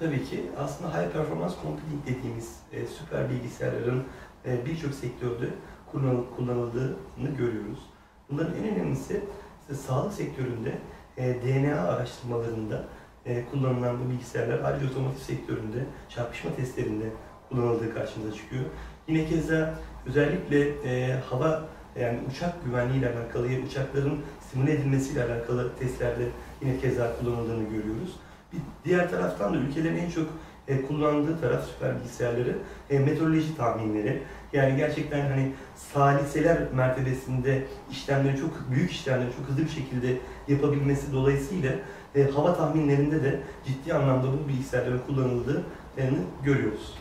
Tabii ki aslında high performance computing dediğimiz e, süper bilgisayarların e, birçok sektörde kullanıl- kullanıldığını görüyoruz. Bunların en önemlisi işte sağlık sektöründe e, DNA araştırmalarında e, kullanılan bu bilgisayarlar ayrıca otomotiv sektöründe çarpışma testlerinde kullanıldığı karşımıza çıkıyor. Yine keza özellikle e, hava yani uçak güvenliği ile alakalı, uçakların simüle edilmesiyle alakalı testlerde yine keza kullanıldığını görüyoruz. Diğer taraftan da ülkelerin en çok e, kullandığı taraf süper bilgisayarları e, meteoroloji tahminleri. Yani gerçekten hani saliseler mertebesinde işlemleri çok büyük işlemleri çok hızlı bir şekilde yapabilmesi dolayısıyla e, hava tahminlerinde de ciddi anlamda bu bilgisayarların kullanıldığını görüyoruz.